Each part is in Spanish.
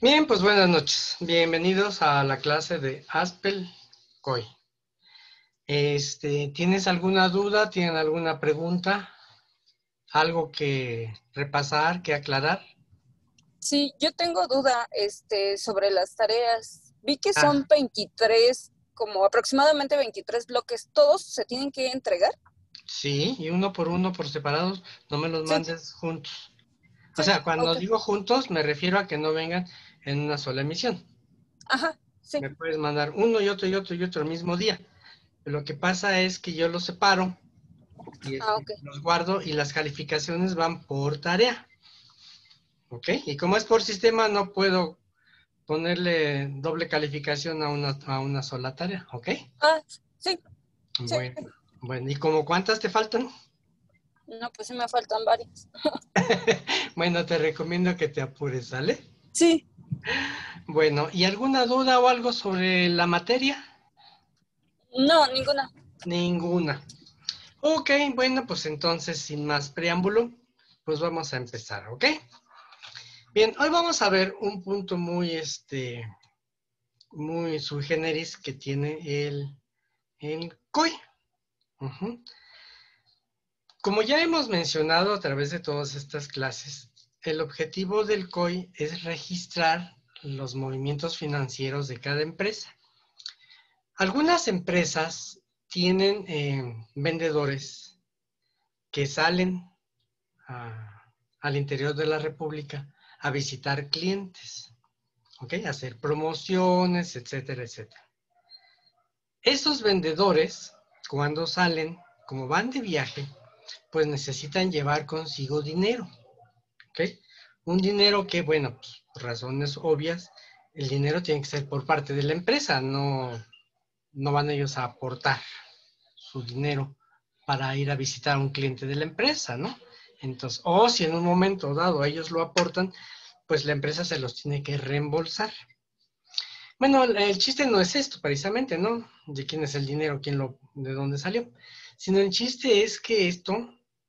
Bien, pues buenas noches. Bienvenidos a la clase de Aspel COI. Este, ¿Tienes alguna duda? ¿Tienen alguna pregunta? ¿Algo que repasar, que aclarar? Sí, yo tengo duda este, sobre las tareas. Vi que Ah. son 23, como aproximadamente 23 bloques. ¿Todos se tienen que entregar? Sí, y uno por uno, por separados, no me los Sí. mandes juntos. O sea, cuando digo juntos, me refiero a que no vengan en una sola emisión. Ajá, sí. Me puedes mandar uno y otro y otro y otro el mismo día. Lo que pasa es que yo los separo y Ah, este, los guardo y las calificaciones van por tarea. ¿Ok? Y como es por sistema, no puedo ponerle doble calificación a una, a una sola tarea. ¿Ok? Ah, sí. Sí. Bueno, bueno, ¿y como cuántas te faltan? No, pues sí me faltan varias. Bueno, te recomiendo que te apures, ¿sale? Sí. Bueno, ¿y alguna duda o algo sobre la materia? No, ninguna. Ninguna. Ok, bueno, pues entonces, sin más preámbulo, pues vamos a empezar, ¿ok? Bien, hoy vamos a ver un punto muy, este, muy que tiene el, el COI. Como ya hemos mencionado a través de todas estas clases, el objetivo del COI es registrar los movimientos financieros de cada empresa. Algunas empresas tienen eh, vendedores que salen al interior de la República a visitar clientes, ¿ok? Hacer promociones, etcétera, etcétera. Esos vendedores, cuando salen, como van de viaje, pues necesitan llevar consigo dinero, ¿ok? Un dinero que, bueno, pues, por razones obvias, el dinero tiene que ser por parte de la empresa, no, no van ellos a aportar su dinero para ir a visitar a un cliente de la empresa, ¿no? Entonces, o si en un momento dado ellos lo aportan, pues la empresa se los tiene que reembolsar. Bueno, el- chiste no es esto precisamente, ¿no? De quién es el dinero, quién lo, de dónde salió, sino el chiste es que esto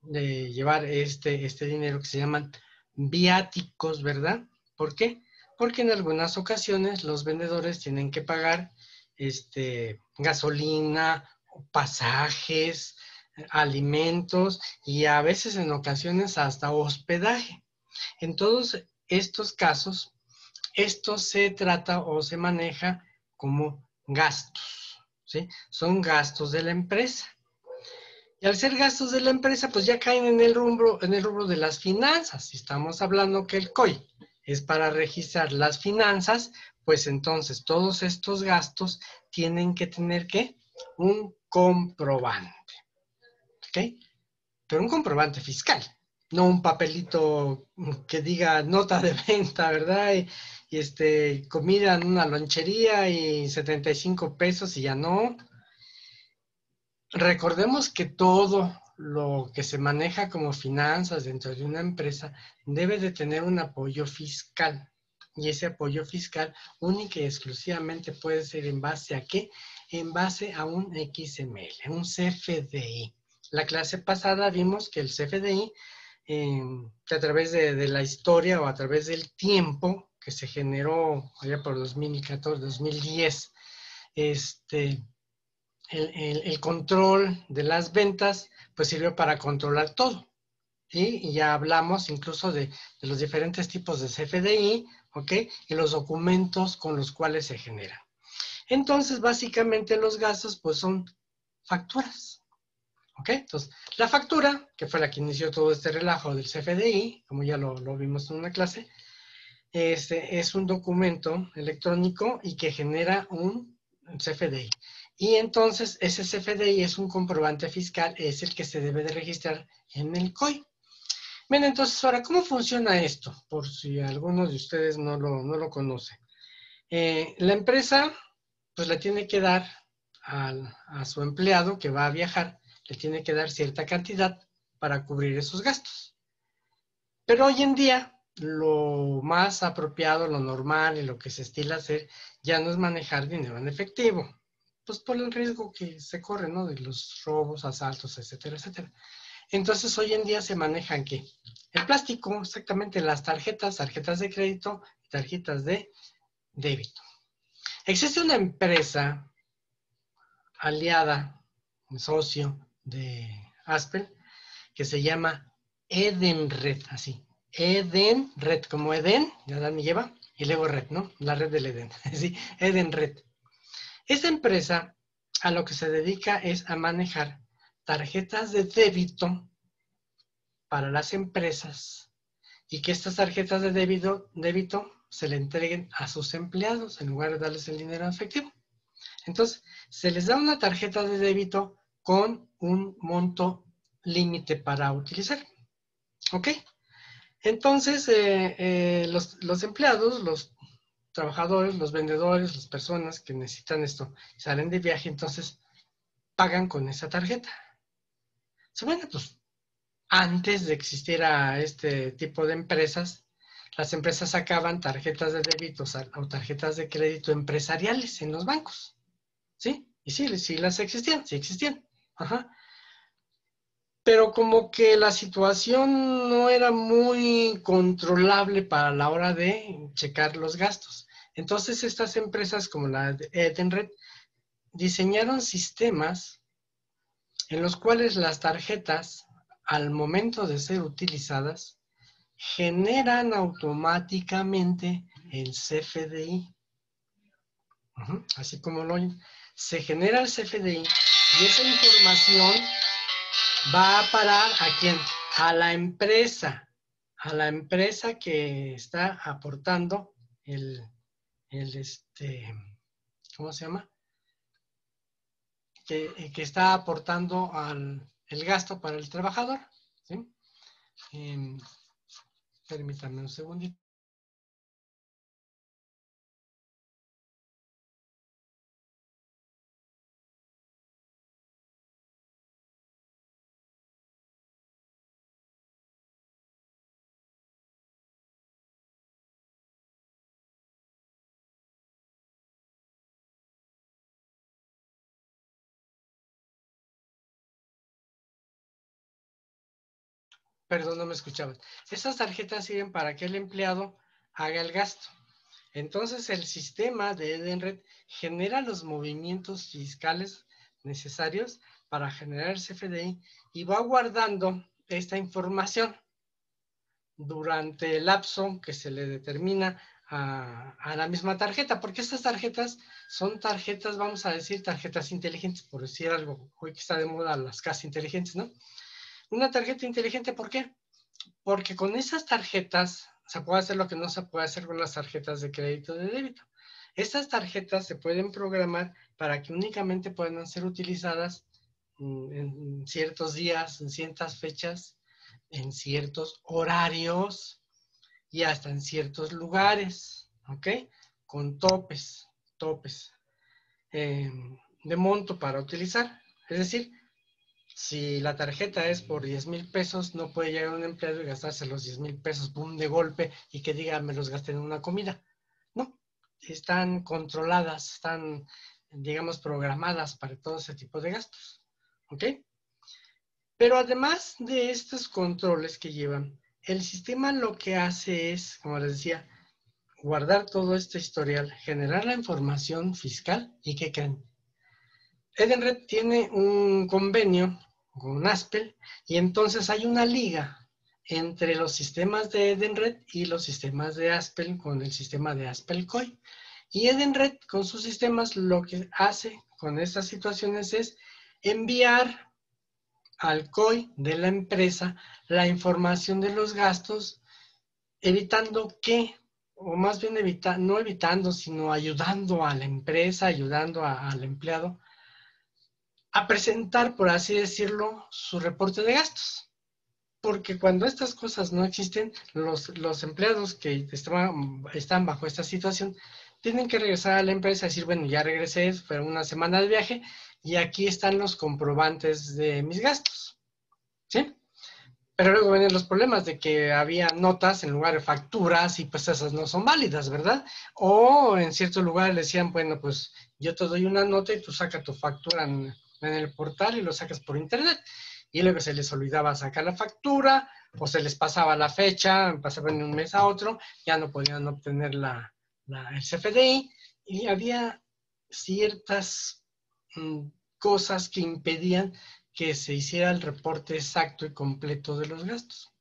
de llevar este, este dinero que se llaman viáticos, ¿verdad? ¿Por qué? Porque en algunas ocasiones los vendedores tienen que pagar este, gasolina, pasajes, alimentos y a veces en ocasiones hasta hospedaje. En todos estos casos, esto se trata o se maneja como gastos, ¿sí? Son gastos de la empresa. Y al ser gastos de la empresa, pues ya caen en el rubro, en el rubro de las finanzas. Si estamos hablando que el COI es para registrar las finanzas, pues entonces todos estos gastos tienen que tener que un comprobante. ¿Ok? Pero un comprobante fiscal, no un papelito que diga nota de venta, ¿verdad? Y, y este, comida en una lonchería y 75 pesos y ya no. Recordemos que todo lo que se maneja como finanzas dentro de una empresa debe de tener un apoyo fiscal. Y ese apoyo fiscal única y exclusivamente puede ser en base a qué? En base a un XML, un CFDI. La clase pasada vimos que el CFDI, eh, que a través de, de la historia o a través del tiempo que se generó allá por 2014, 2010, este, el, control de las ventas, pues sirvió para controlar todo. ¿sí? Y ya hablamos incluso de, de los diferentes tipos de CFDI, ¿ok? Y los documentos con los cuales se generan. Entonces, básicamente los gastos, pues son facturas. ¿Ok? Entonces, la factura, que fue la que inició todo este relajo del CFDI, como ya lo, lo vimos en una clase, este, es un documento electrónico y que genera un CFDI. Y entonces ese CFDI es un comprobante fiscal, es el que se debe de registrar en el COI. Bien, entonces ahora, ¿cómo funciona esto? Por si alguno de ustedes no lo, no lo conoce. Eh, la empresa, pues le tiene que dar a su empleado que va a viajar, le tiene que dar cierta cantidad para cubrir esos gastos. Pero hoy en día, lo más apropiado, lo normal y lo que se estila hacer ya no es manejar dinero en efectivo, pues por el riesgo que se corre, ¿no? De los robos, asaltos, etcétera, etcétera. Entonces, hoy en día se manejan que el plástico, exactamente las tarjetas, tarjetas de crédito, tarjetas de débito. Existe una empresa aliada, socio de Aspel, que se llama Edenred, así. Edenred, como Eden, ya me lleva, y luego Red, ¿no? La red del Eden. sí, Edenred. Esta empresa a lo que se dedica es a manejar tarjetas de débito para las empresas y que estas tarjetas de débito, se le entreguen a sus empleados en lugar de darles el dinero en efectivo. Entonces, se les da una tarjeta de débito con un monto límite para utilizar. ¿Ok? Entonces, eh, eh, los, los, empleados, los trabajadores, los vendedores, las personas que necesitan esto, salen de viaje, entonces pagan con esa tarjeta. bueno, pues antes de existiera este tipo de empresas, las empresas sacaban tarjetas de débito o tarjetas de crédito empresariales en los bancos. ¿Sí? Y sí, sí las existían, sí existían. Ajá. Pero como que la situación no era muy controlable para la hora de checar los gastos. Entonces estas empresas como la de Edenred diseñaron sistemas en los cuales las tarjetas, al momento de ser utilizadas, generan automáticamente el CFDI. Así como lo oyen. Se genera el CFDI y esa información va a parar a quién? A la empresa. A la empresa que está aportando el, el este, ¿cómo se llama? Que, que está aportando al, el gasto para el trabajador. ¿sí? Eh, permítanme un segundito. Perdón, no me escuchaban. Esas tarjetas sirven para que el empleado haga el gasto. Entonces, el sistema de Edenred genera los movimientos fiscales necesarios para generar el CFDI y va guardando esta información durante el lapso que se le determina a, a, la misma tarjeta, porque estas tarjetas son tarjetas, vamos a decir, tarjetas inteligentes, por decir algo, hoy que está de moda las casas inteligentes, ¿no? Una tarjeta inteligente, ¿por qué? Porque con esas tarjetas se puede hacer lo que no se puede hacer con las tarjetas de crédito de débito. Estas tarjetas se pueden programar para que únicamente puedan ser utilizadas en ciertos días, en ciertas fechas, en ciertos horarios y hasta en ciertos lugares, ¿ok? Con topes, topes eh, de monto para utilizar. Es decir, si la tarjeta es por 10 mil pesos, no puede llegar un empleado y gastarse los 10 mil pesos, boom, de golpe, y que diga, me los gasté en una comida. No, están controladas, están, digamos, programadas para todo ese tipo de gastos. ¿Ok? Pero además de estos controles que llevan, el sistema lo que hace es, como les decía, guardar todo este historial, generar la información fiscal y ¿qué creen? Edenred tiene un convenio con Aspel y entonces hay una liga entre los sistemas de Edenred y los sistemas de Aspel con el sistema de Aspel COI. Y Edenred con sus sistemas lo que hace con estas situaciones es enviar al COI de la empresa la información de los gastos, evitando que, o más bien no evitando, sino ayudando a la empresa, ayudando a, al empleado a presentar, por así decirlo, su reporte de gastos. Porque cuando estas cosas no existen, los, los empleados que estaban, están bajo esta situación tienen que regresar a la empresa y decir, bueno, ya regresé, fue una semana de viaje y aquí están los comprobantes de mis gastos. ¿Sí? Pero luego vienen los problemas de que había notas en lugar de facturas y pues esas no son válidas, ¿verdad? O en ciertos lugares le decían, bueno, pues yo te doy una nota y tú saca tu factura en, en el portal y lo sacas por internet. Y luego se les olvidaba sacar la factura o se les pasaba la fecha, pasaban de un mes a otro, ya no podían obtener la, el CFDI y había ciertas mm, cosas que impedían que se hiciera el reporte exacto y completo de los gastos.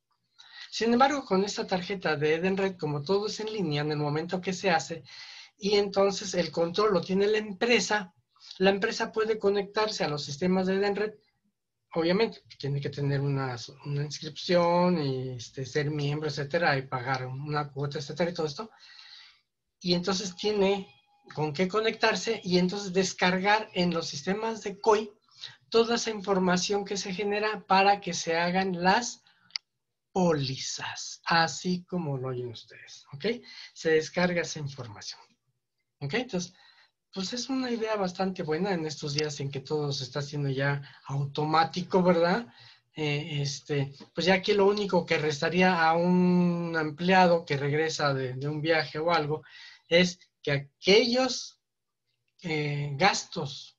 Sin embargo, con esta tarjeta de Edenred, como todo es en línea en el momento que se hace, y entonces el control lo tiene la empresa, la empresa puede conectarse a los sistemas de Edenred. Obviamente, tiene que tener una, inscripción y este, ser miembro, etcétera, y pagar una cuota, etcétera, y todo esto. Y entonces tiene con qué conectarse y entonces descargar en los sistemas de COI toda esa información que se genera para que se hagan las pólizas, así como lo oyen ustedes, ¿ok? Se descarga esa información, ¿ok? Entonces, pues es una idea bastante buena en estos días en que todo se está haciendo ya automático, ¿verdad? Eh, este, pues ya que lo único que restaría a un empleado que regresa de, un viaje o algo es que aquellos eh, gastos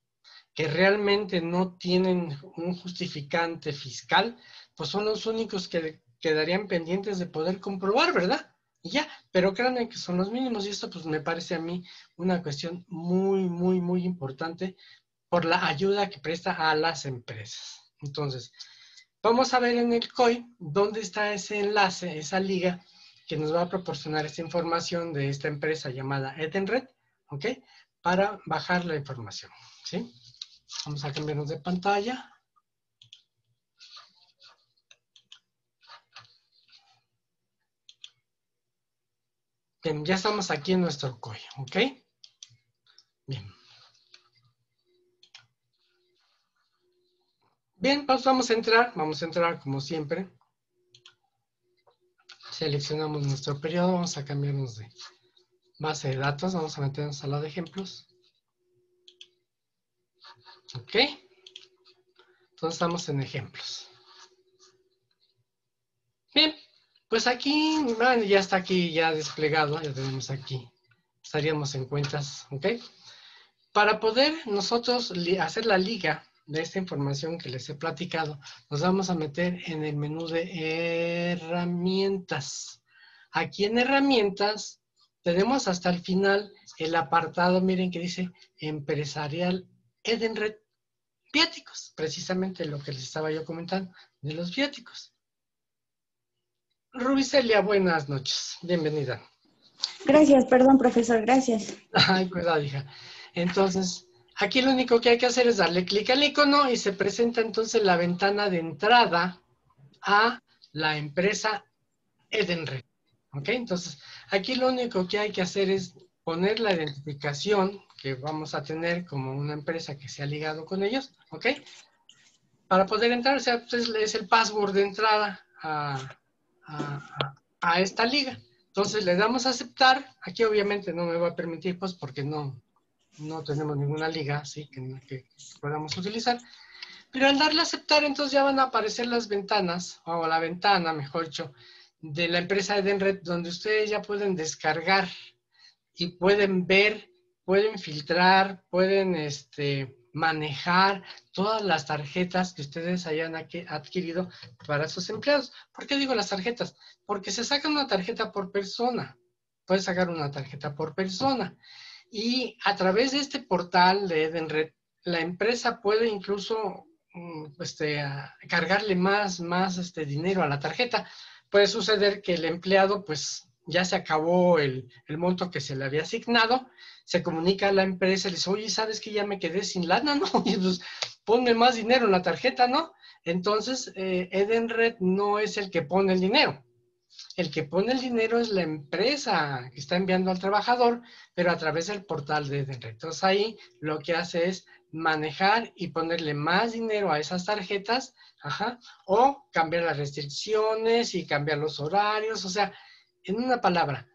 que realmente no tienen un justificante fiscal, pues son los únicos que quedarían pendientes de poder comprobar, ¿verdad? Y ya, pero créanme que son los mínimos y esto pues me parece a mí una cuestión muy, muy, muy importante por la ayuda que presta a las empresas. Entonces, vamos a ver en el COI dónde está ese enlace, esa liga que nos va a proporcionar esta información de esta empresa llamada Edenred, ¿ok? Para bajar la información, ¿sí? Vamos a cambiarnos de pantalla. Bien, ya estamos aquí en nuestro COI, ¿ok? Bien. Bien, pues vamos a entrar, vamos a entrar como siempre. Seleccionamos nuestro periodo, vamos a cambiarnos de base de datos, vamos a meternos a la de ejemplos. ¿Ok? Entonces estamos en ejemplos. Bien, pues aquí, ya está aquí ya desplegado, ya tenemos aquí. Estaríamos en cuentas, ¿ok? Para poder nosotros hacer la liga de esta información que les he platicado, nos vamos a meter en el menú de herramientas. Aquí en herramientas tenemos hasta el final el apartado, miren que dice empresarial Edenred viáticos, precisamente lo que les estaba yo comentando de los viáticos. Rubicelia, buenas noches. Bienvenida. Gracias, perdón, profesor, gracias. Ay, cuidado, hija. Entonces, aquí lo único que hay que hacer es darle clic al icono y se presenta entonces la ventana de entrada a la empresa Edenred. ¿Ok? Entonces, aquí lo único que hay que hacer es poner la identificación que vamos a tener como una empresa que se ha ligado con ellos, ¿ok? Para poder entrar, o sea, pues es el password de entrada a, a, esta liga. Entonces le damos a aceptar. Aquí obviamente no me va a permitir, pues porque no, no tenemos ninguna liga, ¿sí? Que, que podamos utilizar. Pero al darle a aceptar, entonces ya van a aparecer las ventanas, o la ventana, mejor dicho, de la empresa Edenred, donde ustedes ya pueden descargar y pueden ver, pueden filtrar, pueden este, manejar todas las tarjetas que ustedes hayan adquirido para sus empleados. ¿Por qué digo las tarjetas? Porque se saca una tarjeta por persona. Puedes sacar una tarjeta por persona. Y a través de este portal de Edenred, la empresa puede incluso mm, este, cargarle más, más este, dinero a la tarjeta. Puede suceder que el empleado, pues, ya se acabó el, monto que se le había asignado, se comunica a la empresa le dice, oye, ¿sabes que ya me quedé sin lana? No, y pues ponme más dinero en la tarjeta, ¿no? Entonces, eh, Edenred no es el que pone el dinero. El que pone el dinero es la empresa que está enviando al trabajador, pero a través del portal de Edenred. Entonces ahí lo que hace es manejar y ponerle más dinero a esas tarjetas, ajá, o cambiar las restricciones y cambiar los horarios, o sea, en una palabra,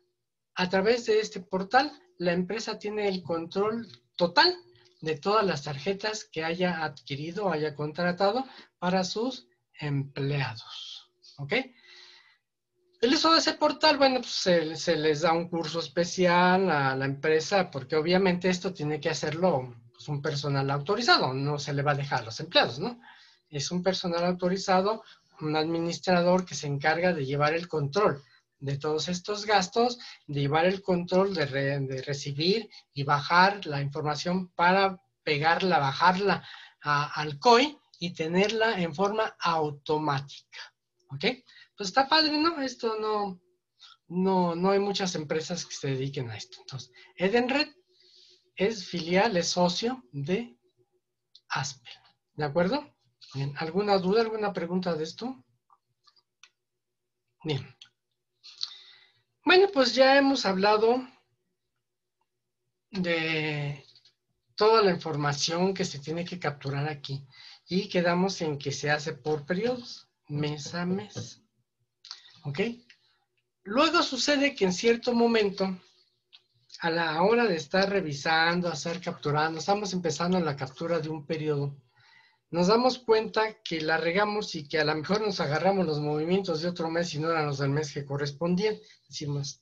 a través de este portal, la empresa tiene el control total de todas las tarjetas que haya adquirido o haya contratado para sus empleados. ¿Ok? El uso de ese portal, bueno, pues se, les da un curso especial a la empresa porque obviamente esto tiene que hacerlo pues, un personal autorizado, no se le va a dejar a los empleados, ¿no? Es un personal autorizado un administrador que se encarga de llevar el control de todos estos gastos, de llevar el control de, recibir y bajar la información para pegarla, bajarla al COI y tenerla en forma automática. ¿Ok? Pues está padre, ¿no? Esto no, no, no hay muchas empresas que se dediquen a esto. Entonces, Edenred es filial, es socio de Aspel. ¿De acuerdo? ¿Alguna duda, alguna pregunta de esto? Bien. Bueno, pues ya hemos hablado de toda la información que se tiene que capturar aquí y quedamos en que se hace por periodos, mes a mes. ¿Ok? Luego sucede que en cierto momento, a la hora de estar revisando, hacer capturando, estamos empezando la captura de un periodo, nos damos cuenta que la regamos y que a lo mejor nos agarramos los movimientos de otro mes y no eran los del mes que correspondían. Decimos,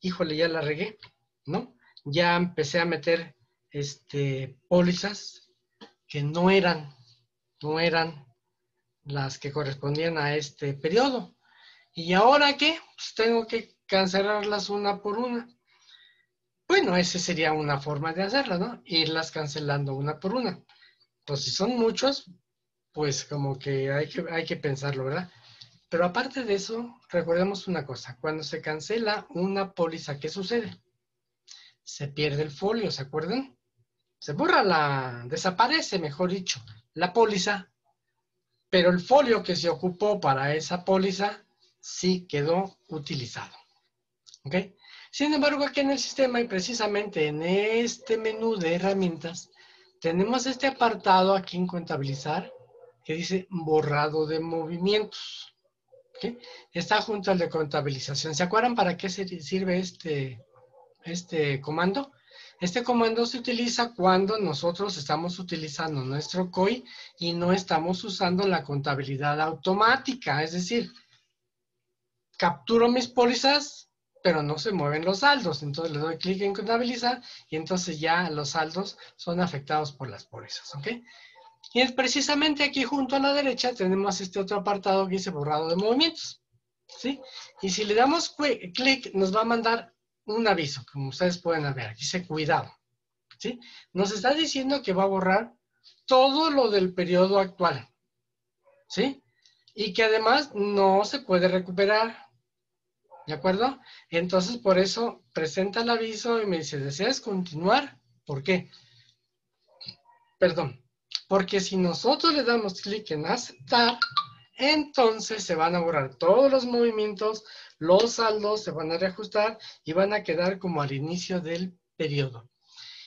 híjole, ya la regué, ¿no? Ya empecé a meter este, pólizas que no eran, no eran las que correspondían a este periodo. ¿Y ahora qué? Pues tengo que cancelarlas una por una. Bueno, esa sería una forma de hacerla, ¿no? Irlas cancelando una por una. Pues si son muchos, pues como que hay que, hay que pensarlo, ¿verdad? Pero aparte de eso, recordemos una cosa. Cuando se cancela una póliza, ¿qué sucede? Se pierde el folio, ¿se acuerdan? se borra la, desaparece, mejor dicho, la póliza, pero el folio que se ocupó para esa póliza sí quedó utilizado. ¿Ok? Sin embargo, aquí en el sistema y precisamente en este menú de herramientas, tenemos este apartado aquí en contabilizar que dice borrado de movimientos. ¿Ok? Está junto al de contabilización. ¿Se acuerdan para qué sirve este, este comando? Este comando se utiliza cuando nosotros estamos utilizando nuestro COI y no estamos usando la contabilidad automática. Es decir, capturo mis pólizas, pero no se mueven los saldos. Entonces le doy clic en contabilizar y entonces ya los saldos son afectados por las pólizas. ¿Ok? Y es precisamente aquí junto a la derecha tenemos este otro apartado que dice borrado de movimientos. ¿Sí? Y si le damos clic, nos va a mandar un aviso, como ustedes pueden ver. Dice cuidado. ¿sí? Nos está diciendo que va a borrar todo lo del periodo actual. ¿Sí? Y que además no se puede recuperar. ¿De acuerdo? Entonces, por eso presenta el aviso y me dice, ¿deseas continuar? ¿Por qué? Perdón. Porque si nosotros le damos clic en aceptar, entonces se van a borrar todos los movimientos, los saldos se van a reajustar y van a quedar como al inicio del periodo.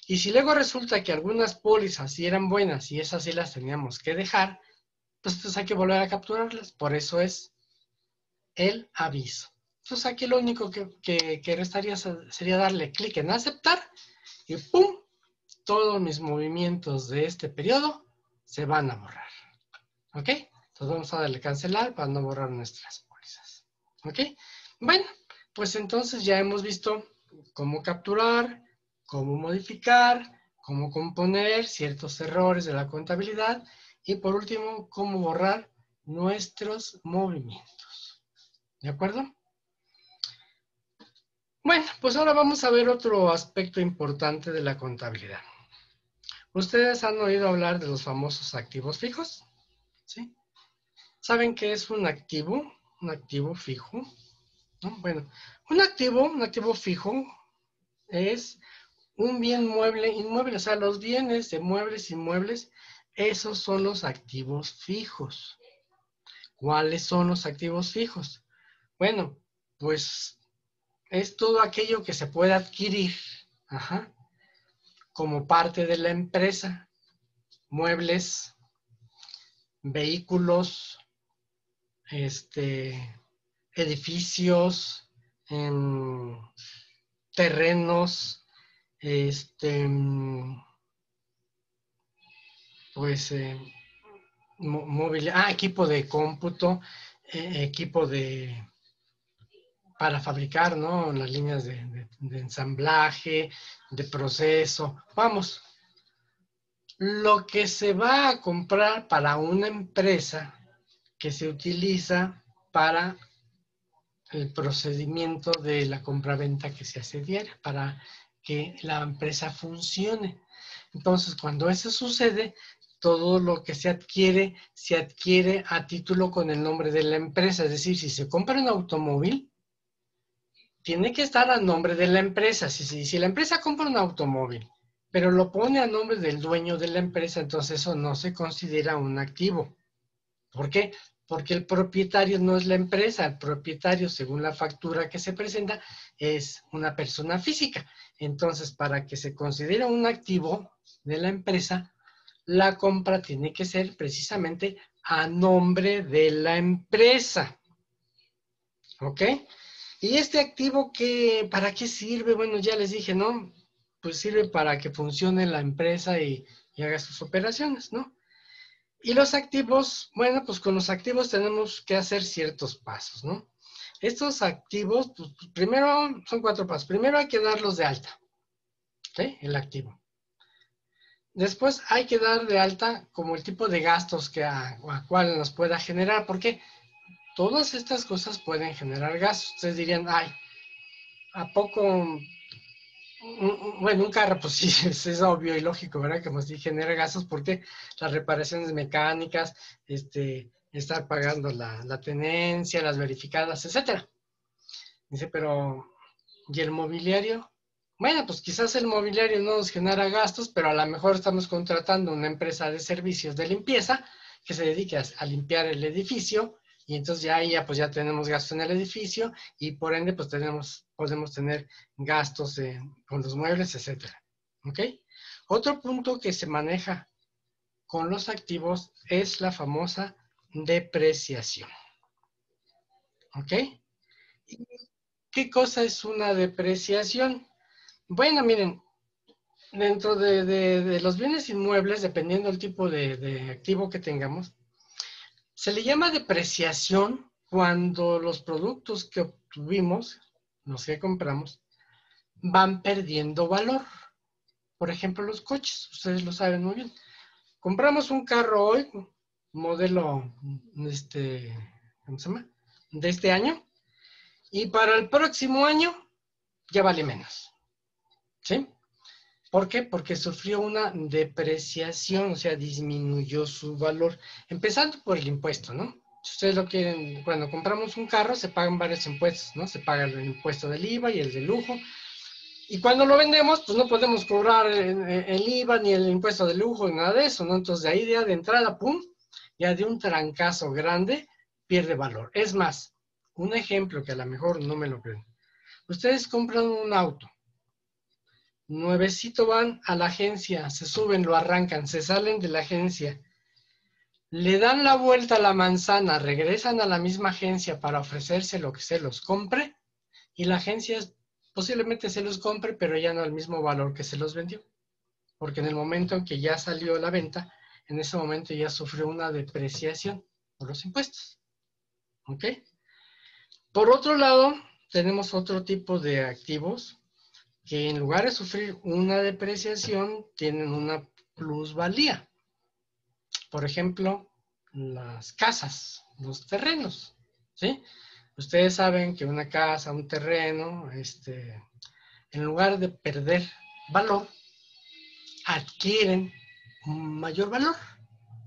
Y si luego resulta que algunas pólizas sí eran buenas y esas sí las teníamos que dejar, pues entonces hay que volver a capturarlas. Por eso es el aviso. Entonces aquí lo único que, que restaría sería darle clic en aceptar y ¡pum! Todos mis movimientos de este periodo se van a borrar. ¿Ok? Entonces vamos a darle cancelar para no borrar nuestras pólizas. ¿Ok? Bueno, pues entonces ya hemos visto cómo capturar, cómo modificar, cómo componer ciertos errores de la contabilidad y por último, cómo borrar nuestros movimientos. ¿De acuerdo? Bueno, pues ahora vamos a ver otro aspecto importante de la contabilidad. ¿Ustedes han oído hablar de los famosos activos fijos? ¿Sí? ¿Saben qué es un activo? Un activo fijo. Bueno, un activo, un activo fijo es un bien mueble, inmueble, o sea, los bienes de muebles, inmuebles, esos son los activos fijos. ¿Cuáles son los activos fijos? Bueno, pues es todo aquello que se puede adquirir como parte de la empresa. Muebles, vehículos, este, edificios, terrenos, este, pues, eh, móvil, ah, equipo de cómputo, eh, equipo de, para fabricar, ¿no? Las líneas de, ensamblaje, de proceso, vamos. Lo que se va a comprar para una empresa que se utiliza para el procedimiento de la compraventa que se hace diaria, para que la empresa funcione. Entonces, cuando eso sucede, todo lo que se adquiere, se adquiere a título con el nombre de la empresa. Es decir, si se compra un automóvil, tiene que estar a nombre de la empresa. Si, la empresa compra un automóvil, pero lo pone a nombre del dueño de la empresa, entonces eso no se considera un activo. ¿Por qué? Porque el propietario no es la empresa, el propietario, según la factura que se presenta, es una persona física. Entonces, para que se considere un activo de la empresa, la compra tiene que ser precisamente a nombre de la empresa. ¿Ok? Y este activo, que, ¿para qué sirve? Bueno, ya les dije, ¿no? Pues sirve para que funcione la empresa y, haga sus operaciones, ¿no? Y los activos, bueno, pues con los activos tenemos que hacer ciertos pasos, ¿no? Estos activos, pues, primero son cuatro pasos. Primero hay que darlos de alta, ¿sí? El activo. Después hay que dar de alta como el tipo de gastos que a, cual nos pueda generar, porque todas estas cosas pueden generar gastos. Ustedes dirían, ay, ¿a poco? Bueno, un carro, pues sí, es, obvio y lógico, ¿verdad? Que nos genera gastos porque las reparaciones mecánicas, este, estar pagando la, la tenencia, las verificadas, etcétera. Dice, pero, ¿y el mobiliario? Bueno, pues quizás el mobiliario no nos genera gastos, pero a lo mejor estamos contratando una empresa de servicios de limpieza que se dedique a, limpiar el edificio y entonces ya ya, pues ya tenemos gastos en el edificio y por ende pues tenemos, podemos tener gastos con los muebles, etcétera. ¿Ok? Otro punto que se maneja con los activos es la famosa depreciación. ¿Ok? ¿Qué cosa es una depreciación? Bueno, miren, dentro de, los bienes inmuebles, dependiendo del tipo de, activo que tengamos, se le llama depreciación cuando los productos que obtuvimos, los que compramos, van perdiendo valor. Por ejemplo, los coches, ustedes lo saben muy bien. Compramos un carro hoy, modelo este, ¿cómo se llama? de este año, y para el próximo año ya vale menos. ¿Sí? ¿Por qué? Porque sufrió una depreciación, o sea, disminuyó su valor, empezando por el impuesto, ¿no? Si ustedes lo quieren, cuando compramos un carro se pagan varios impuestos, ¿no? Se paga el impuesto del IVA y el de lujo. Y cuando lo vendemos, pues no podemos cobrar el, IVA ni el impuesto de lujo ni nada de eso, ¿no? Entonces de ahí de, de entrada, ¡pum! Ya de un trancazo grande pierde valor. Es más, un ejemplo que a lo mejor no me lo creen. Ustedes compran un auto Nuevecito van a la agencia, se suben, lo arrancan, se salen de la agencia, le dan la vuelta a la manzana, regresan a la misma agencia para ofrecerse lo que se los compre y la agencia posiblemente se los compre, pero ya no al mismo valor que se los vendió. Porque en el momento en que ya salió la venta, en ese momento ya sufrió una depreciación por los impuestos. ¿Ok? Por otro lado, tenemos otro tipo de activos que en lugar de sufrir una depreciación, tienen una plusvalía. Por ejemplo, las casas, los terrenos, ¿sí? Ustedes saben que una casa, un terreno, este, en lugar de perder valor, adquieren un mayor valor.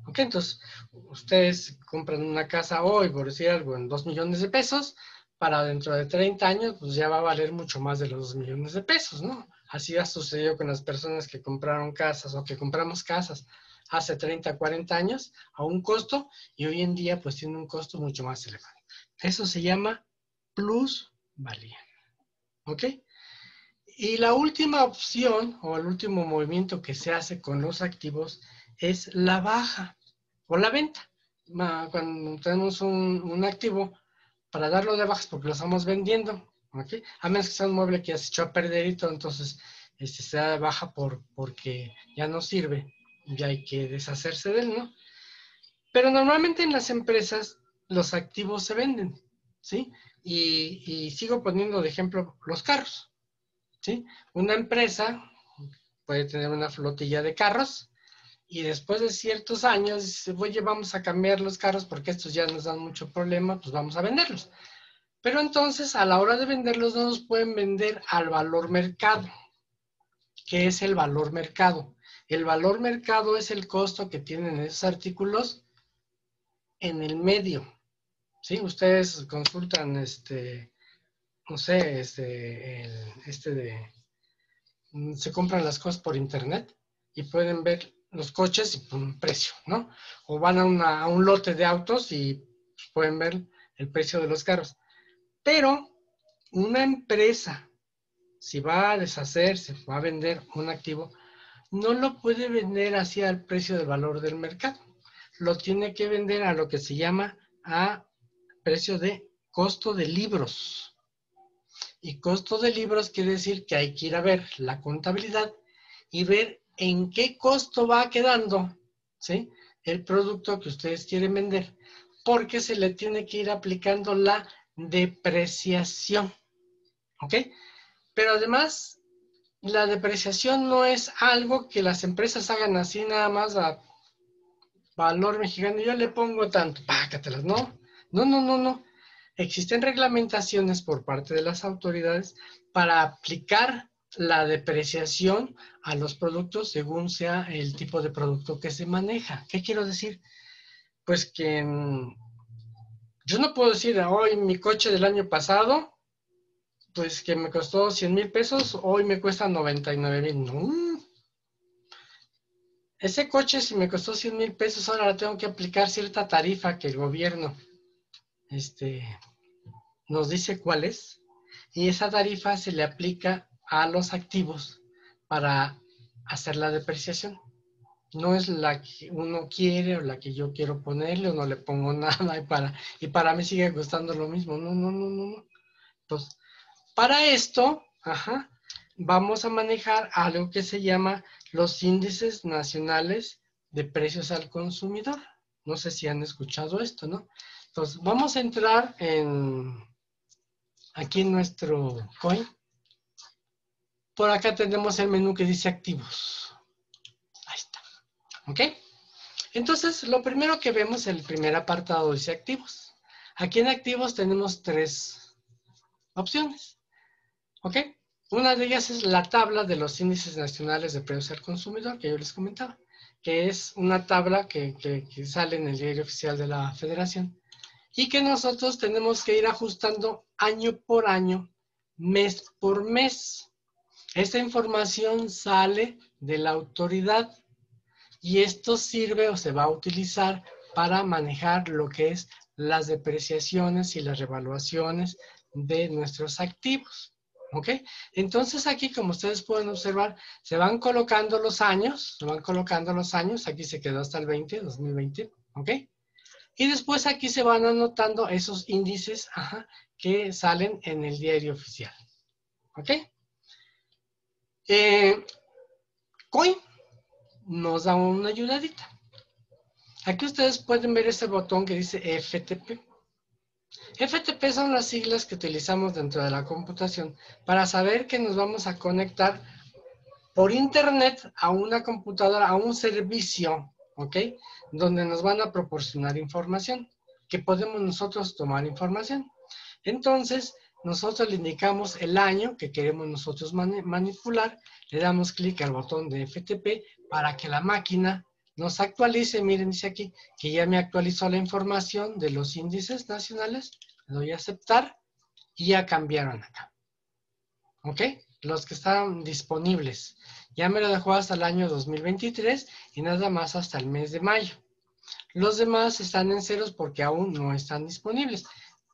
¿Ok? Entonces, ustedes compran una casa hoy, por decir algo, en dos millones de pesos, para dentro de 30 años, pues ya va a valer mucho más de los 2 millones de pesos, ¿no? Así ha sucedido con las personas que compraron casas o que compramos casas hace 30, 40 años a un costo y hoy en día pues tiene un costo mucho más elevado. Eso se llama plusvalía. ¿Ok? Y la última opción o el último movimiento que se hace con los activos es la baja o la venta. Cuando tenemos un, un activo para darlo de bajas porque lo estamos vendiendo, ¿ok? A menos que sea un mueble que ya se echó a perder y todo, entonces este, se da de baja por, porque ya no sirve, ya hay que deshacerse de él, ¿no? Pero normalmente en las empresas los activos se venden, ¿sí? Y, y sigo poniendo de ejemplo los carros, ¿sí? Una empresa puede tener una flotilla de carros y después de ciertos años dice, oye, vamos a cambiar los carros porque estos ya nos dan mucho problema, pues vamos a venderlos. Pero entonces a la hora de venderlos no nos pueden vender al valor mercado. ¿Qué es el valor mercado? El valor mercado es el costo que tienen esos artículos en el medio. ¿Sí? Ustedes consultan este, no sé, este, este de, mm, se compran las cosas por internet y pueden ver los coches y un precio, ¿no? O van a, un lote de autos y pueden ver el precio de los carros. Pero una empresa, si va a deshacerse, va a vender un activo, no lo puede vender así al precio del valor del mercado. Lo tiene que vender a lo que se llama a precio de costo de libros. Y costo de libros quiere decir que hay que ir a ver la contabilidad y ver en qué costo va quedando ¿sí? el producto que ustedes quieren vender, porque se le tiene que ir aplicando la depreciación. ¿Ok? Pero además, la depreciación no es algo que las empresas hagan así nada más a valor mexicano. Yo le pongo tanto, pácatelas, ¿no? No, no, no, no. Existen reglamentaciones por parte de las autoridades para aplicar la depreciación a los productos según sea el tipo de producto que se maneja. ¿Qué quiero decir? Pues que mm, yo no puedo decir, hoy mi coche del año pasado, pues que me costó 100 mil pesos, hoy me cuesta 99 mil. No. Ese coche, si me costó 100 mil pesos, ahora tengo que aplicar cierta tarifa que el gobierno este, nos dice cuál es. Y esa tarifa se le aplica a los activos para hacer la depreciación no es la que uno quiere o la que yo quiero ponerle o no le pongo nada y para, y para mí sigue costando lo mismo. No, no, no, no, no. Entonces, para esto, ajá, vamos a manejar algo que se llama los índices nacionales de precios al consumidor. No sé si han escuchado esto, ¿no? Entonces, vamos a entrar en aquí en nuestro coin. Por acá tenemos el menú que dice activos. ¿Ok? Entonces, lo primero que vemos, el primer apartado dice activos. Aquí en activos tenemos tres opciones. ¿Ok? Una de ellas es la tabla de los índices nacionales de precios al consumidor, que yo les comentaba, que es una tabla que sale en el diario oficial de la federación y que nosotros tenemos que ir ajustando año por año, mes por mes. Esta información sale de la autoridad y esto sirve o se va a utilizar para manejar lo que es las depreciaciones y las revaluaciones de nuestros activos. ¿Ok? Entonces aquí, como ustedes pueden observar, se van colocando los años, se van colocando los años, aquí se quedó hasta el 20, 2020, ¿ok? Y después aquí se van anotando esos índices que salen en el diario oficial, ¿ok? Eh, COIN nos da una ayudadita. Aquí ustedes pueden ver ese botón que dice FTP. FTP son las siglas que utilizamos dentro de la computación para saber que nos vamos a conectar por internet a una computadora, a un servicio, ¿ok? Donde nos van a proporcionar información, que podemos nosotros tomar información. Entonces, nosotros le indicamos el año que queremos nosotros manipular, le damos clic al botón de FTP para que la máquina nos actualice. Miren, dice aquí que ya me actualizó la información de los índices nacionales. Le doy a aceptar y ya cambiaron acá. ¿Ok? Los que estaban disponibles. Ya me lo dejó hasta el año 2023 y nada más hasta el mes de mayo. Los demás están en ceros porque aún no están disponibles.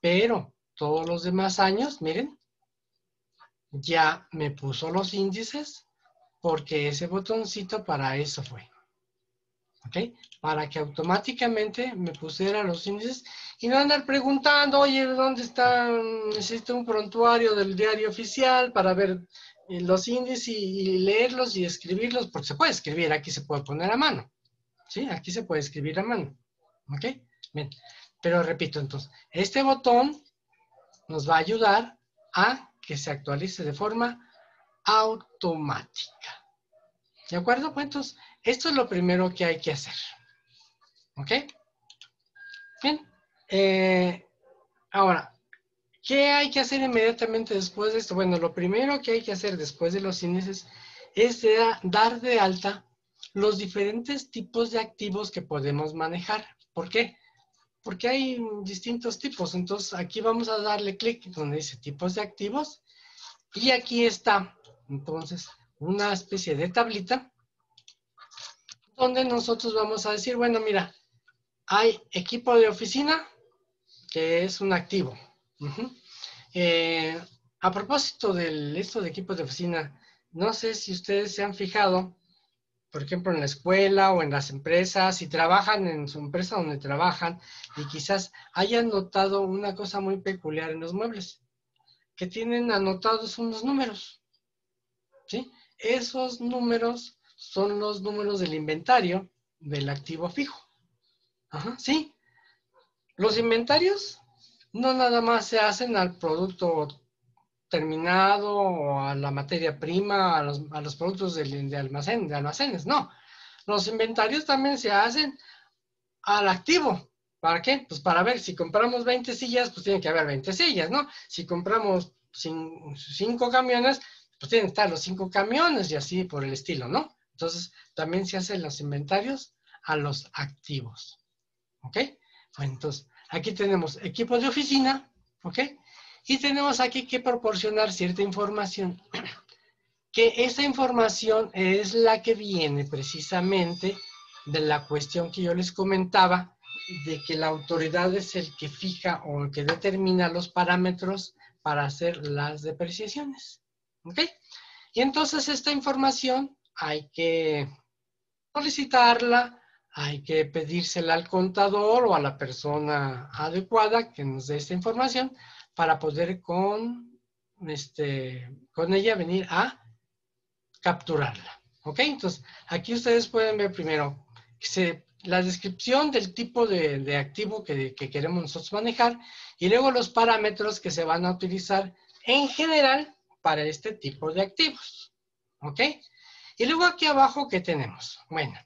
Pero todos los demás años, miren, ya me puso los índices porque ese botoncito para eso fue. ¿Ok? Para que automáticamente me pusiera los índices y no andar preguntando, oye, ¿dónde está? Necesito un prontuario del diario oficial para ver eh, los índices y, leerlos y escribirlos, porque se puede escribir, aquí se puede poner a mano. ¿Sí? Aquí se puede escribir a mano. ¿Ok? Bien. Pero repito, entonces, este botón nos va a ayudar a que se actualice de forma automática. ¿De acuerdo? Pues esto es lo primero que hay que hacer. ¿Ok? Bien. Eh, ahora, ¿qué hay que hacer inmediatamente después de esto? Bueno, lo primero que hay que hacer después de los índices es dar de alta los diferentes tipos de activos que podemos manejar. ¿Por qué? Porque hay distintos tipos. Entonces, aquí vamos a darle clic donde dice tipos de activos. Y aquí está, entonces, una especie de tablita donde nosotros vamos a decir, bueno, mira, hay equipo de oficina, que es un activo. Eh, a propósito de esto de equipo de oficina, no sé si ustedes se han fijado, por ejemplo, en la escuela o en las empresas, si trabajan en su empresa donde trabajan y quizás hayan notado una cosa muy peculiar en los muebles, que tienen anotados unos números. ¿sí? Esos números son los números del inventario del activo fijo. Ajá, ¿sí? Los inventarios no nada más se hacen al producto terminado a la materia prima, a los, productos de, almacén, de almacenes, no. Los inventarios también se hacen al activo. ¿Para qué? Pues para ver, si compramos 20 sillas, pues tiene que haber 20 sillas, ¿no? Si compramos 5 camiones, pues tienen que estar los 5 camiones y así por el estilo, ¿no? Entonces, también se hacen los inventarios a los activos. ¿Ok? Bueno, entonces, aquí tenemos equipo de oficina, ¿ok? Y tenemos aquí que proporcionar cierta información, que esa información es la que viene precisamente de la cuestión que yo les comentaba, de que la autoridad es el que fija o el que determina los parámetros para hacer las depreciaciones. ¿Ok? Y entonces esta información hay que solicitarla, hay que pedírsela al contador o a la persona adecuada que nos dé esta información para poder con, este, con ella venir a capturarla. ¿Ok? Entonces, aquí ustedes pueden ver primero la descripción del tipo de, activo que, que, queremos nosotros manejar y luego los parámetros que se van a utilizar en general para este tipo de activos. ¿Ok? Y luego aquí abajo, ¿qué tenemos? Bueno,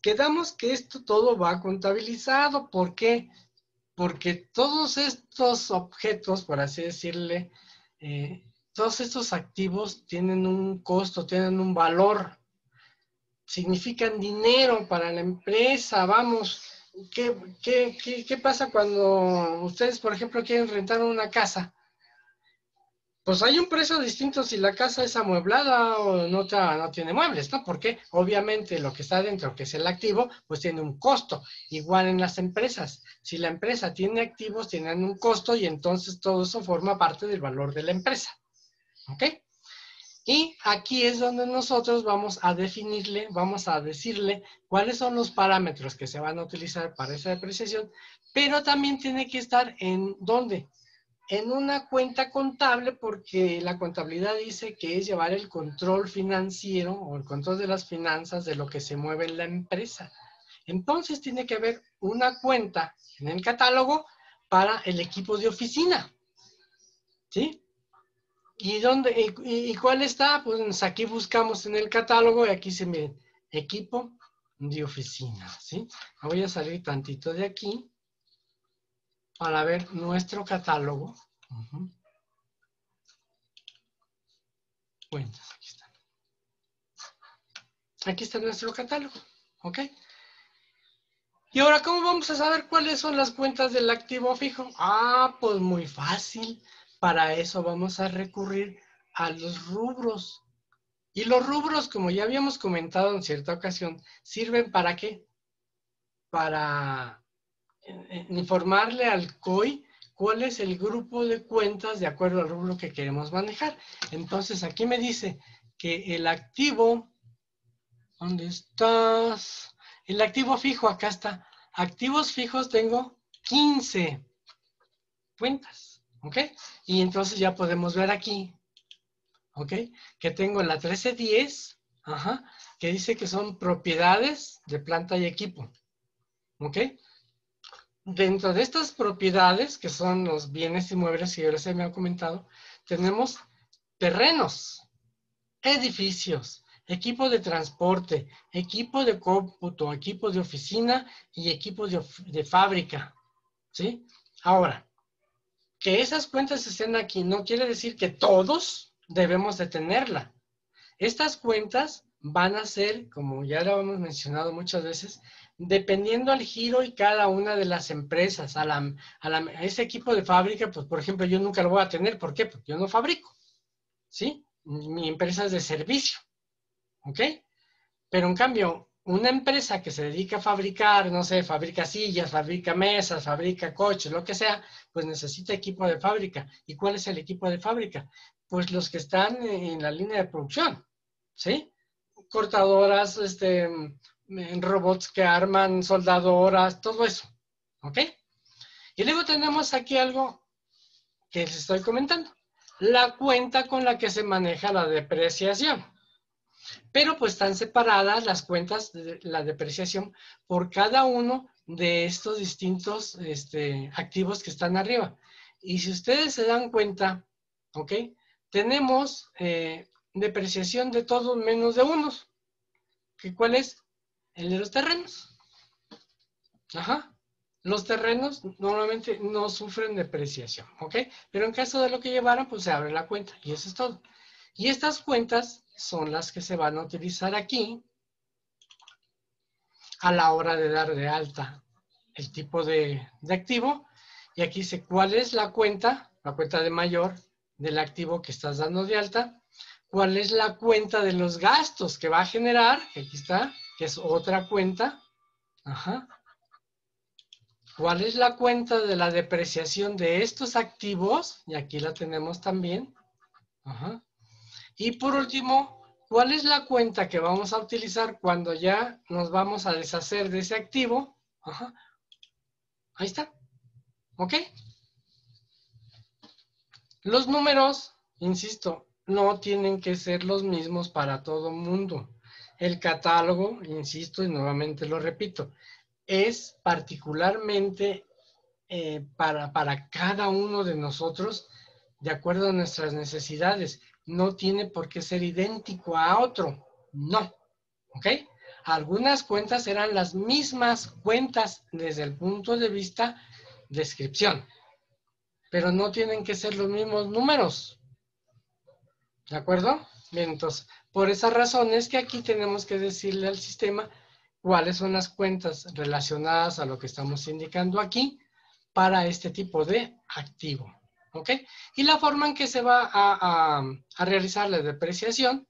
quedamos que esto todo va contabilizado. ¿Por porque todos estos objetos, por así decirle, eh, todos estos activos tienen un costo, tienen un valor, significan dinero para la empresa, vamos. ¿Qué, qué, qué pasa cuando ustedes, por ejemplo, quieren rentar una casa? Pues hay un precio distinto si la casa es amueblada o no, no tiene muebles, ¿no? Porque obviamente lo que está dentro, que es el activo, pues tiene un costo. Igual en las empresas. Si la empresa tiene activos, tienen un costo y entonces todo eso forma parte del valor de la empresa. ¿Ok? Y aquí es donde nosotros vamos a definirle, vamos a decirle cuáles son los parámetros que se van a utilizar para esa depreciación, pero también tiene que estar en dónde? En una cuenta contable porque la contabilidad dice que es llevar el control financiero o el control de las finanzas de lo que se mueve en la empresa. Entonces tiene que haber una cuenta en el catálogo para el equipo de oficina. ¿Sí? ¿Y, dónde, y, cuál está? Pues aquí buscamos en el catálogo y aquí se ve equipo de oficina. ¿sí? Voy a salir tantito de aquí para ver nuestro catálogo. Bueno, aquí está. Aquí está nuestro catálogo, ¿ok? Y ahora, ¿cómo vamos a saber cuáles son las cuentas del activo fijo? Ah, pues muy fácil. Para eso vamos a recurrir a los rubros. Y los rubros, como ya habíamos comentado en cierta ocasión, sirven para qué? Para informarle al COI cuál es el grupo de cuentas de acuerdo al rubro que queremos manejar. Entonces aquí me dice que el activo, ¿dónde estás? El activo fijo, acá está. Activos fijos tengo 15 cuentas, ¿ok? Y entonces ya podemos ver aquí, ¿ok? Que tengo la 1310, ajá, que dice que son propiedades de planta y equipo, ¿ok? Dentro de estas propiedades, que son los bienes inmuebles que yo les he comentado, tenemos terrenos, edificios, equipo de transporte, equipo de cómputo, equipo de oficina y equipo de, de fábrica. ¿Sí? Ahora, que esas cuentas estén aquí no quiere decir que todos debemos de tenerla. Estas cuentas van a ser, como ya lo hemos mencionado muchas veces, dependiendo al giro y cada una de las empresas. A, la, a, ese equipo de fábrica, pues por ejemplo, yo nunca lo voy a tener. ¿Por qué? Porque yo no fabrico. ¿Sí? Mi empresa es de servicio. ¿Ok? Pero en cambio, una empresa que se dedica a fabricar, no sé, fabrica sillas, fabrica mesas, fabrica coches, lo que sea, pues necesita equipo de fábrica. ¿Y cuál es el equipo de fábrica? Pues los que están en la línea de producción, ¿sí? Cortadoras, este, robots que arman, soldadoras, todo eso, ¿ok? Y luego tenemos aquí algo que les estoy comentando, la cuenta con la que se maneja la depreciación. Pero pues están separadas las cuentas de la depreciación por cada uno de estos distintos este, activos que están arriba. Y si ustedes se dan cuenta, ¿ok? Tenemos eh, depreciación de todos menos de unos. ¿Qué, ¿Cuál es? El de los terrenos. Ajá. Los terrenos normalmente no sufren depreciación, ¿ok? Pero en caso de lo que llevaran, pues se abre la cuenta y eso es todo. Y estas cuentas son las que se van a utilizar aquí a la hora de dar de alta el tipo de, activo. Y aquí dice cuál es la cuenta, la cuenta de mayor del activo que estás dando de alta, cuál es la cuenta de los gastos que va a generar, aquí está, que es otra cuenta. Ajá. ¿Cuál es la cuenta de la depreciación de estos activos? Y aquí la tenemos también. Ajá. Y por último, ¿cuál es la cuenta que vamos a utilizar cuando ya nos vamos a deshacer de ese activo? Ajá. Ahí está. ¿Ok? Los números, insisto, no tienen que ser los mismos para todo mundo. El catálogo, insisto y nuevamente lo repito, es particularmente eh, para, para cada uno de nosotros de acuerdo a nuestras necesidades no tiene por qué ser idéntico a otro. No. ¿Ok? Algunas cuentas eran las mismas cuentas desde el punto de vista descripción, pero no tienen que ser los mismos números. ¿De acuerdo? Bien, entonces, por esa razón es que aquí tenemos que decirle al sistema cuáles son las cuentas relacionadas a lo que estamos indicando aquí para este tipo de activo. ¿ok? Y la forma en que se va a, realizar la depreciación,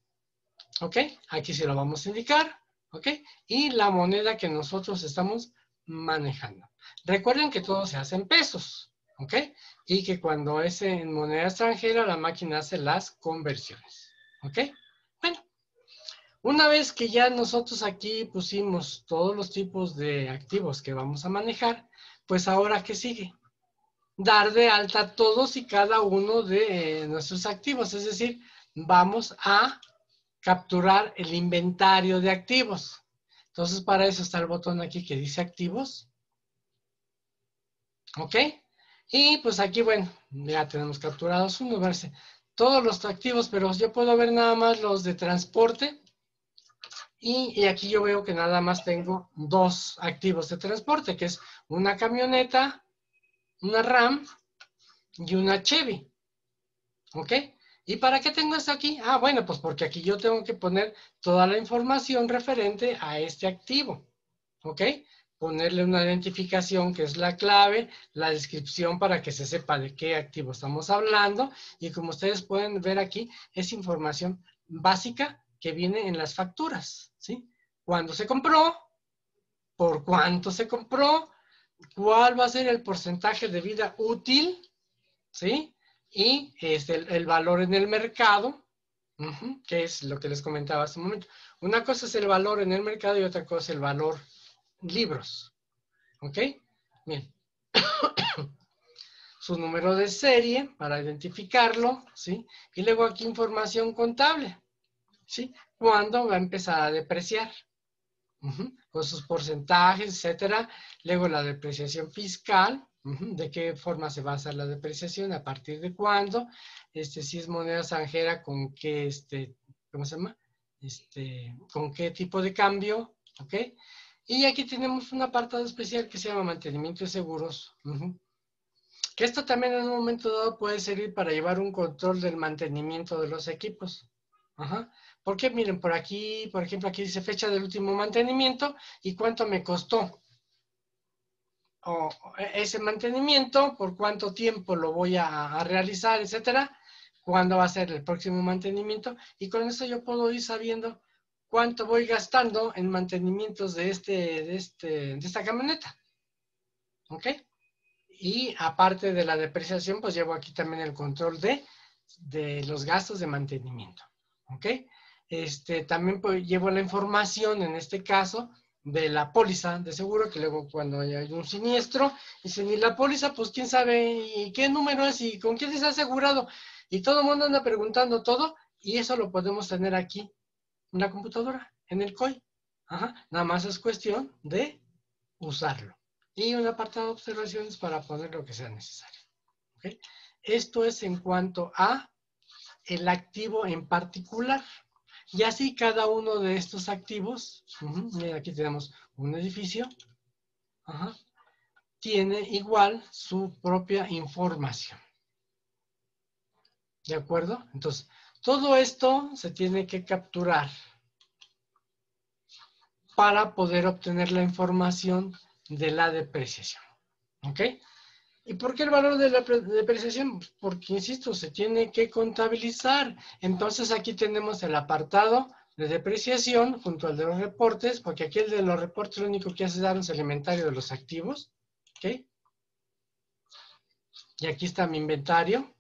¿ok? Aquí se lo vamos a indicar, ¿ok? Y la moneda que nosotros estamos manejando. Recuerden que todo se hace en pesos, ¿ok? Y que cuando es en moneda extranjera, la máquina hace las conversiones, ¿ok? Bueno, una vez que ya nosotros aquí pusimos todos los tipos de activos que vamos a manejar, pues ahora, ¿qué sigue? dar de alta todos y cada uno de eh, nuestros activos. Es decir, vamos a capturar el inventario de activos. Entonces, para eso está el botón aquí que dice activos. ¿Ok? Y pues aquí, bueno, ya tenemos capturados uno, todos los activos, pero yo puedo ver nada más los de transporte. Y, aquí yo veo que nada más tengo dos activos de transporte, que es una camioneta una RAM y una Chevy. ¿Ok? ¿Y para qué tengo esto aquí? Ah, bueno, pues porque aquí yo tengo que poner toda la información referente a este activo. ¿Ok? Ponerle una identificación que es la clave, la descripción para que se sepa de qué activo estamos hablando. Y como ustedes pueden ver aquí, es información básica que viene en las facturas. ¿Sí? ¿Cuándo se compró? ¿Por cuánto se compró? cuál va a ser el porcentaje de vida útil, ¿sí? Y es el, valor en el mercado, que es lo que les comentaba hace un momento. Una cosa es el valor en el mercado y otra cosa es el valor libros. ¿Ok? Bien. Su número de serie para identificarlo, ¿sí? Y luego aquí información contable, ¿sí? ¿Cuándo va a empezar a depreciar? con sus porcentajes, etcétera. Luego la depreciación fiscal, de qué forma se va a hacer la depreciación, a partir de cuándo, este, si es moneda extranjera, con qué, este, ¿cómo se llama? este, con qué tipo de cambio, ¿ok? Y aquí tenemos un apartado especial que se llama mantenimiento de seguros. Que esto también en un momento dado puede servir para llevar un control del mantenimiento de los equipos. Ajá. Porque miren, por aquí, por ejemplo, aquí dice fecha del último mantenimiento y cuánto me costó. O ese mantenimiento, por cuánto tiempo lo voy a, realizar, etcétera, cuándo va a ser el próximo mantenimiento. Y con eso yo puedo ir sabiendo cuánto voy gastando en mantenimientos de, este, de, este, de esta camioneta. ¿Ok? Y aparte de la depreciación, pues llevo aquí también el control de, de los gastos de mantenimiento. ¿Ok? Este, también pues, llevo la información, en este caso, de la póliza de seguro, que luego cuando hay un siniestro, dicen, ni la póliza, pues quién sabe y qué número es y con quién se ha asegurado. Y todo el mundo anda preguntando todo y eso lo podemos tener aquí en la computadora, en el COI. Nada más es cuestión de usarlo. Y un apartado de observaciones para poner lo que sea necesario. Esto es en cuanto a el activo en particular. Y así cada uno de estos activos, aquí tenemos un edificio, tiene igual su propia información. ¿De acuerdo? Entonces, todo esto se tiene que capturar para poder obtener la información de la depreciación. ¿Ok? ¿Y por qué el valor de la depreciación? Pues porque, insisto, se tiene que contabilizar. Entonces aquí tenemos el apartado de depreciación junto al de los reportes, porque aquí el de los reportes lo único que hace es darnos el inventario de los activos. ¿Ok? Y aquí está mi inventario.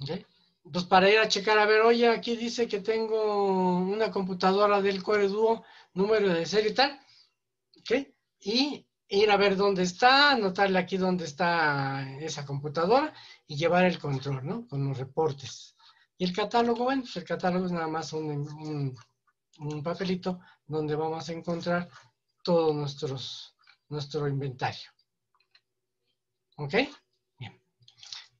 ¿Ok? Pues para ir a checar, a ver, oye, aquí dice que tengo una computadora del Core Duo, número de serie y tal. ¿Ok? Y ir a ver dónde está, anotarle aquí dónde está esa computadora y llevar el control, ¿no? Con los reportes. Y el catálogo, bueno, pues el catálogo es nada más un, un, papelito donde vamos a encontrar todo nuestros, nuestro inventario. ¿Ok?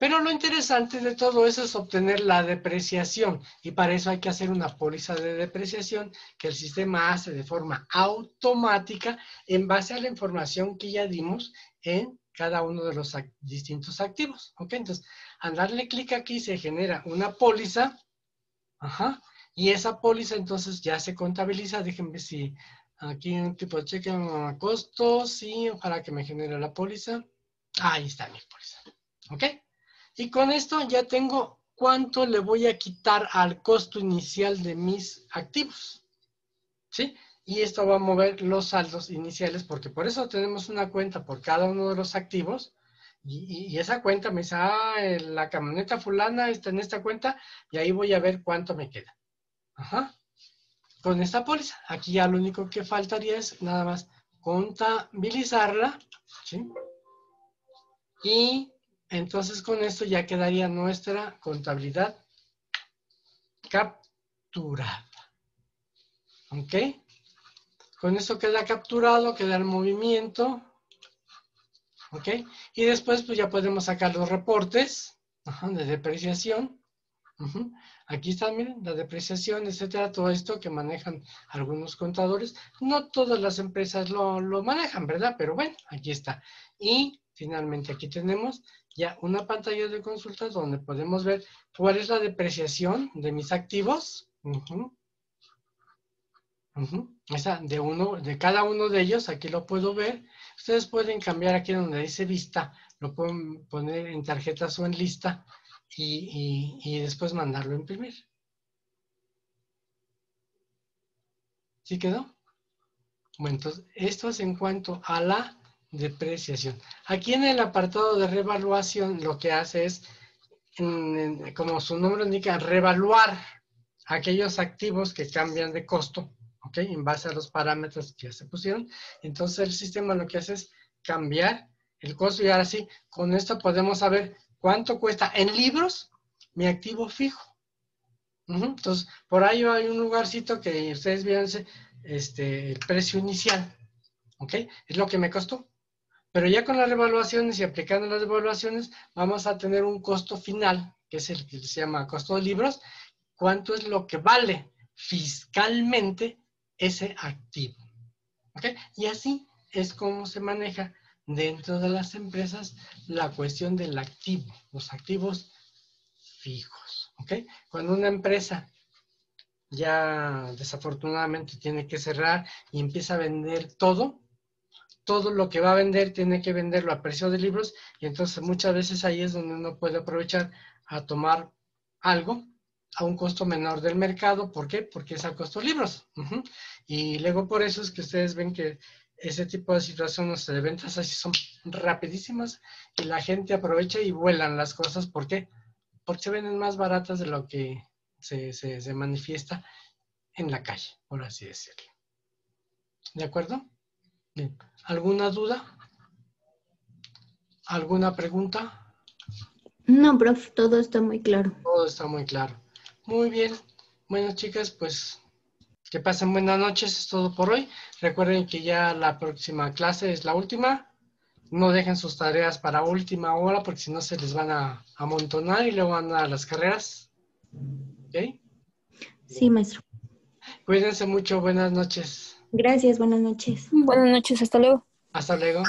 Pero lo interesante de todo eso es obtener la depreciación y para eso hay que hacer una póliza de depreciación que el sistema hace de forma automática en base a la información que ya dimos en cada uno de los distintos activos. ¿Ok? Entonces, al darle clic aquí se genera una póliza. Ajá. Y esa póliza entonces ya se contabiliza. Déjenme si aquí un tipo de cheque a costos. Sí, para que me genere la póliza. Ahí está mi póliza. ¿Ok? Y con esto ya tengo cuánto le voy a quitar al costo inicial de mis activos. ¿Sí? Y esto va a mover los saldos iniciales, porque por eso tenemos una cuenta por cada uno de los activos. Y, esa cuenta me dice, ah, la camioneta fulana está en esta cuenta, y ahí voy a ver cuánto me queda. Ajá. Con esta póliza. Aquí ya lo único que faltaría es nada más contabilizarla. ¿Sí? Y entonces con esto ya quedaría nuestra contabilidad capturada. ¿Ok? Con esto queda capturado, queda el movimiento. ¿Ok? Y después pues ya podemos sacar los reportes de depreciación. Aquí está, miren, la depreciación, etcétera, todo esto que manejan algunos contadores. No todas las empresas lo, lo manejan, ¿verdad? Pero bueno, aquí está. Y finalmente aquí tenemos ya una pantalla de consultas donde podemos ver cuál es la depreciación de mis activos. Esa de uno, de cada uno de ellos, aquí lo puedo ver. Ustedes pueden cambiar aquí donde dice vista, lo pueden poner en tarjetas o en lista y, y después mandarlo a imprimir. ¿Sí quedó? Bueno, entonces, esto es en cuanto a la depreciación. Aquí en el apartado de revaluación lo que hace es, como su nombre indica, revaluar aquellos activos que cambian de costo, ¿ok? En base a los parámetros que ya se pusieron. Entonces el sistema lo que hace es cambiar el costo y ahora sí, con esto podemos saber cuánto cuesta en libros mi activo fijo. Entonces, por ahí hay un lugarcito que ustedes vieron este, el precio inicial, ¿ok? Es lo que me costó. Pero ya con las revaluaciones y aplicando las revaluaciones, vamos a tener un costo final, que es el que se llama costo de libros. ¿Cuánto es lo que vale fiscalmente ese activo. ¿Ok? Y así es como se maneja dentro de las empresas la cuestión del activo, los activos fijos. ¿Ok? Cuando una empresa ya desafortunadamente tiene que cerrar y empieza a vender todo, todo lo que va a vender tiene que venderlo a precio de libros y entonces muchas veces ahí es donde uno puede aprovechar a tomar algo a un costo menor del mercado. ¿Por qué? Porque es a costo libros. Y luego por eso es que ustedes ven que ese tipo de situaciones de ventas así son rapidísimas y la gente aprovecha y vuelan las cosas. ¿Por qué? Porque se venden más baratas de lo que se, se manifiesta en la calle, por así decirlo. ¿De acuerdo? Bien. ¿Alguna duda? ¿Alguna pregunta? No, prof, todo está muy claro. Todo está muy claro. Muy bien. Bueno, chicas, pues que pasen buenas noches. Es todo por hoy. Recuerden que ya la próxima clase es la última. No dejen sus tareas para última hora porque si no se les van a amontonar y luego van a las carreras. ¿Ok? Sí, maestro. Cuídense mucho. Buenas noches. Gracias, buenas noches. Buenas noches, hasta luego. Hasta luego.